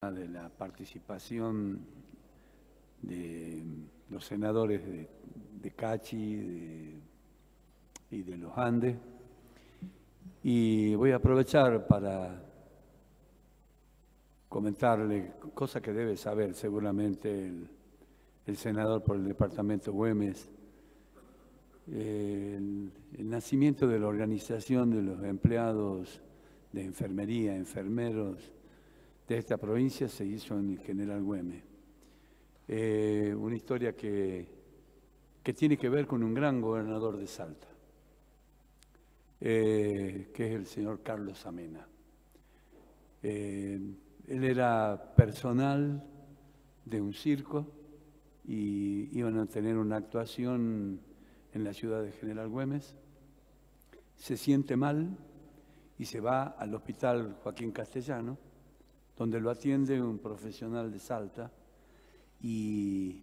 de la participación de los senadores de, Cachi y de los Andes. Y voy a aprovechar para comentarle cosas que debe saber seguramente el, senador por el departamento Güemes. el nacimiento de la organización de los empleados de enfermería, enfermeros, de esta provincia se hizo en General Güemes. Eh, una historia que, que, tiene que ver con un gran gobernador de Salta, eh, que es el señor Carlos Amena. Eh, él era personal de un circo y iban a tener una actuación en la ciudad de General Güemes. Se siente mal y se va al hospital Joaquín Castellano donde lo atiende un profesional de Salta y,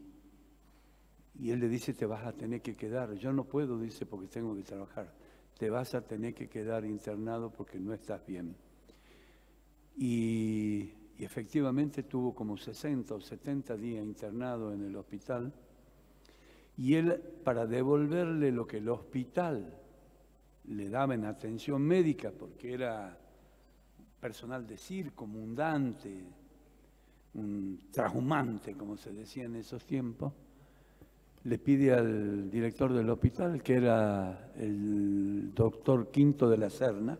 y él le dice, te vas a tener que quedar. Yo no puedo, dice, porque tengo que trabajar. Te vas a tener que quedar internado porque no estás bien. Y, y efectivamente tuvo como 60 o 70 días internado en el hospital. Y él, para devolverle lo que el hospital le daba en atención médica, porque era personal de circo, mundante, un trahumante, como se decía en esos tiempos, le pide al director del hospital, que era el doctor Quinto de la Serna,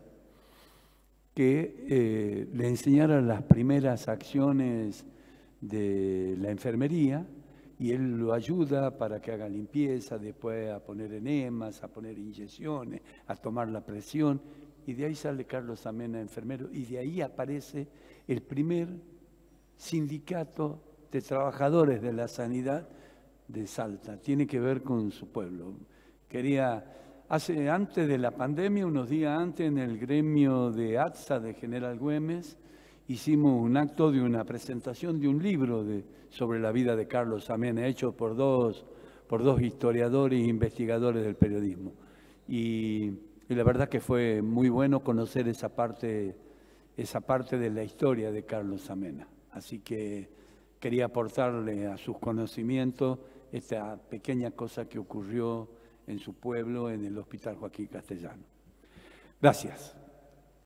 que eh, le enseñara las primeras acciones de la enfermería y él lo ayuda para que haga limpieza, después a poner enemas, a poner inyecciones, a tomar la presión y de ahí sale Carlos Amena, enfermero, y de ahí aparece el primer sindicato de trabajadores de la sanidad de Salta. Tiene que ver con su pueblo. Quería, hace, antes de la pandemia, unos días antes, en el gremio de ATSA de General Güemes, hicimos un acto de una presentación de un libro de, sobre la vida de Carlos Amena, hecho por dos, por dos historiadores e investigadores del periodismo. Y y la verdad que fue muy bueno conocer esa parte, esa parte de la historia de Carlos Amena. Así que quería aportarle a sus conocimientos esta pequeña cosa que ocurrió en su pueblo, en el Hospital Joaquín Castellano. Gracias.